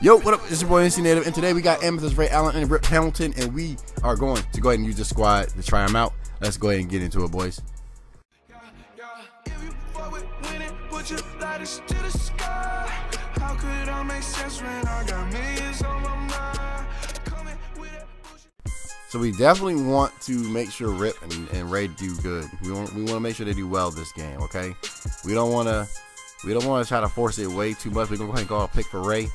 Yo, what up? It's your boy NC Native, and today we got Amethyst Ray Allen and Rip Hamilton, and we are going to go ahead and use the squad to try them out. Let's go ahead and get into it, boys. So we definitely want to make sure Rip and, and Ray do good. We want we want to make sure they do well this game. Okay, we don't want to we don't want to try to force it way too much. We're gonna go ahead and go pick for Ray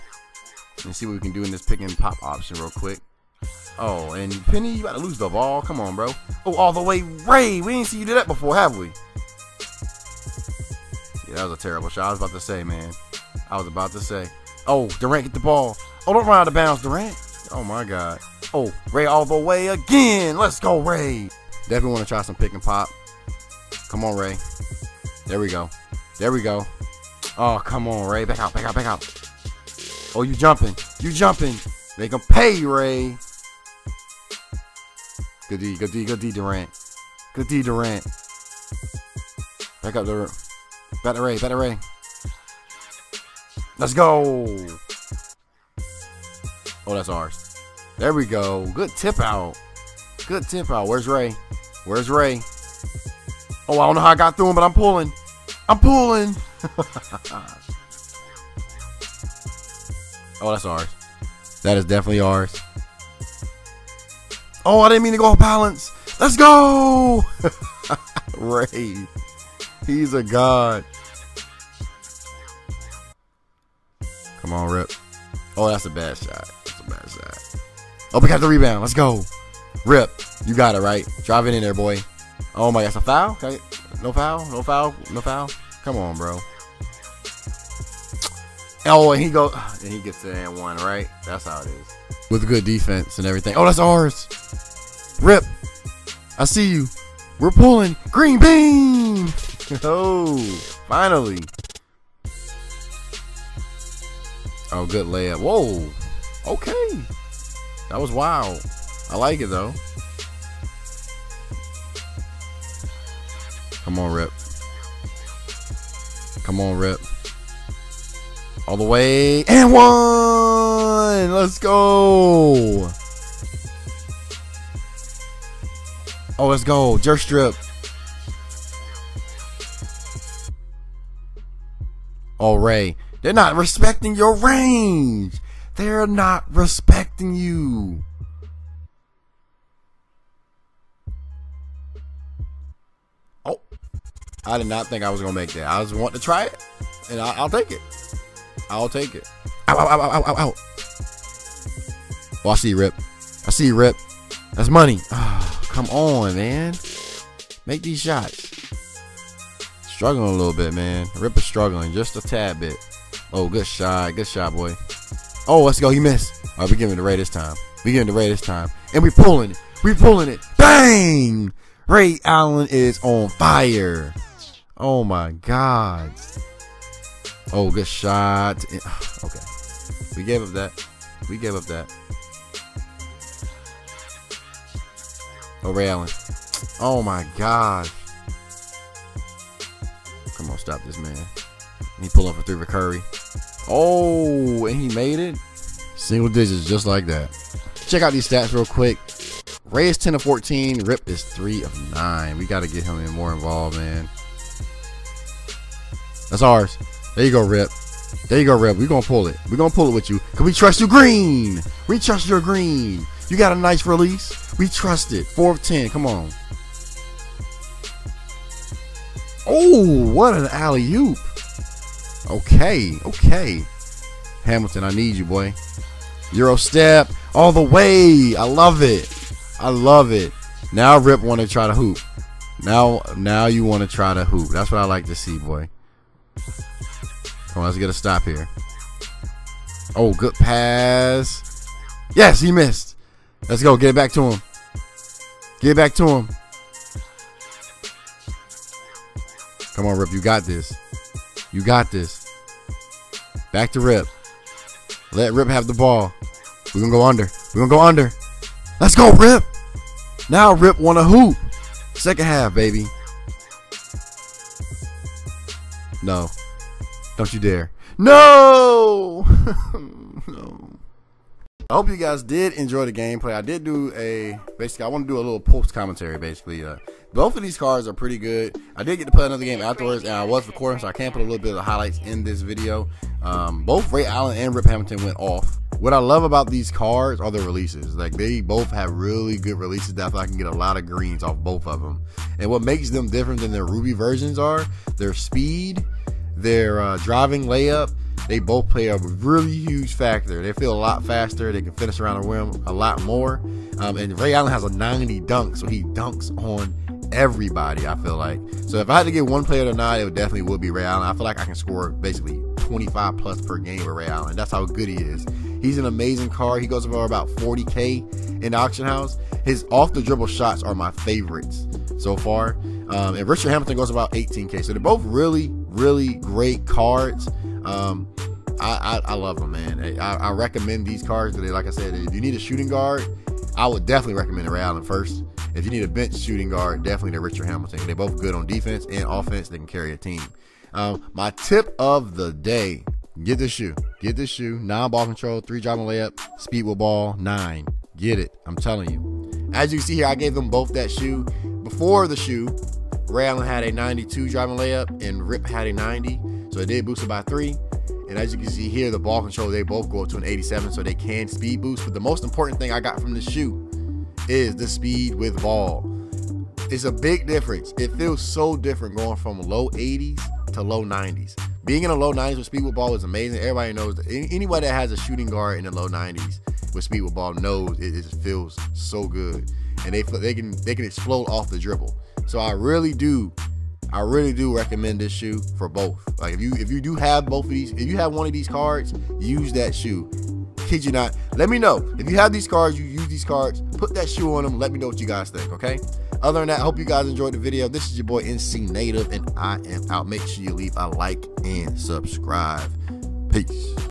and see what we can do in this pick and pop option real quick. Oh, and Penny, you gotta lose the ball. Come on, bro. Oh, all the way, Ray. We didn't see you do that before, have we? Yeah, that was a terrible shot. I was about to say, man. I was about to say. Oh, Durant get the ball. Oh, don't run out of bounds, Durant. Oh my God. Oh, Ray all the way again. Let's go, Ray. Definitely want to try some pick and pop. Come on, Ray. There we go. There we go. Oh, come on, Ray. Back out, back out, back out. Oh, you jumping. You jumping. Make them pay, Ray. Good D, good D, good D, Durant. Good D, Durant. Back up the Back to Ray, to Ray. Let's go. Oh, that's ours. There we go. Good tip out. Good tip out. Where's Ray? Where's Ray? Oh, I don't know how I got through him, but I'm pulling. I'm pulling. Oh, that's ours. That is definitely ours. Oh, I didn't mean to go off balance. Let's go! Ray. He's a god. Come on, Rip. Oh, that's a bad shot. That's a bad shot. Oh, we got the rebound. Let's go. Rip. You got it, right? Drive it in there, boy. Oh my, that's a foul? No foul? No foul? No foul? Come on, bro. Oh, and he goes, and he gets the and one, right? That's how it is. With good defense and everything. Oh, that's ours. Rip. I see you. We're pulling. Green bean. Oh, finally. Oh, good layup. Whoa. Okay. That was wild. I like it though. Come on, Rip. Come on, Rip. All the way. And one! Let's go! Oh, let's go. Jerk strip. Oh, Ray. They're not respecting your range. They're not respecting you. Oh. I did not think I was going to make that. I just want to try it, and I, will take it. I'll take it. Ow, ow, ow, ow, ow, ow. Oh, I see you, Rip. I see you, Rip. That's money. Oh, come on, man. Make these shots. Struggling a little bit, man. Rip is struggling just a tad bit. Oh, good shot. Good shot, boy. Oh, let's go. He missed. All right, we giving to Ray this time. We giving to Ray this time. And we pulling it. We pulling it. Bang! Ray Allen is on fire. Oh, my God. Oh, good shot. Okay. We gave up that. We gave up that. Oh, Ray Allen. Oh, my gosh. Come on, stop this, man. He pull up a three for Curry. Oh, and he made it. Single digits just like that. Check out these stats real quick. Ray is 10 of 14. Rip is 3 of 9. We got to get him in more involved, man. That's ours. There you go, Rip. There you go, Rip. We're gonna pull it. We're gonna pull it with you. Cause we trust you green. We trust your green. You got a nice release. We trust it. Four of ten. Come on. Oh, what an alley oop. Okay, okay. Hamilton, I need you, boy. Euro step all the way. I love it. I love it. Now Rip want to try to hoop. Now, now you want to try to hoop. That's what I like to see, boy. Come on, let's get a stop here. Oh, good pass. Yes, he missed. Let's go. Get it back to him. Get it back to him. Come on, Rip. You got this. You got this. Back to Rip. Let Rip have the ball. We're going to go under. We're going to go under. Let's go, Rip. Now Rip want to hoop. Second half, baby. No. Don't you dare. No! no. I hope you guys did enjoy the gameplay. I did do a basically I want to do a little post commentary basically. Uh, both of these cards are pretty good. I did get to play another game afterwards and I was recording so I can't put a little bit of the highlights in this video. Um, both Ray Allen and Rip Hamilton went off. What I love about these cards are the releases. Like they both have really good releases that I can get a lot of greens off both of them. And what makes them different than their Ruby versions are their speed, their uh, driving layup, they both play a really huge factor. They feel a lot faster. They can finish around the rim a lot more. Um, and Ray Allen has a 90 dunk, so he dunks on everybody. I feel like. So if I had to get one player to nine, it would definitely would be Ray Allen. I feel like I can score basically 25 plus per game with Ray Allen. That's how good he is. He's an amazing card. He goes for about 40k in the auction house. His off the dribble shots are my favorites so far. Um, and Richard Hamilton goes about 18k. So they're both really, really great cards. Um, I, I, I, love them, man. I, I recommend these cards. They, like I said, if you need a shooting guard, I would definitely recommend the Ray Allen first. If you need a bench shooting guard, definitely the Richard Hamilton. They're both good on defense and offense. They can carry a team. Um, my tip of the day: get this shoe. Get this shoe. Nine ball control, three driving layup, speed with ball, nine. Get it. I'm telling you. As you see here, I gave them both that shoe. Before the shoe, Ray Allen had a 92 driving layup and Rip had a 90. So it did boost it by three. And as you can see here, the ball control, they both go up to an 87, so they can speed boost. But the most important thing I got from the shoe is the speed with ball. It's a big difference. It feels so different going from low 80s to low 90s. Being in the low 90s with speed with ball is amazing. Everybody knows that anybody that has a shooting guard in the low 90s with speed with ball knows it, it feels so good, and they they can they can explode off the dribble. So I really do I really do recommend this shoe for both. Like if you if you do have both of these, if you have one of these cards, use that shoe. Kid you not. Let me know if you have these cards, you use these cards. Put that shoe on them. Let me know what you guys think. Okay. Other than that, I hope you guys enjoyed the video. This is your boy NC Native, and I am out. Make sure you leave a like and subscribe. Peace.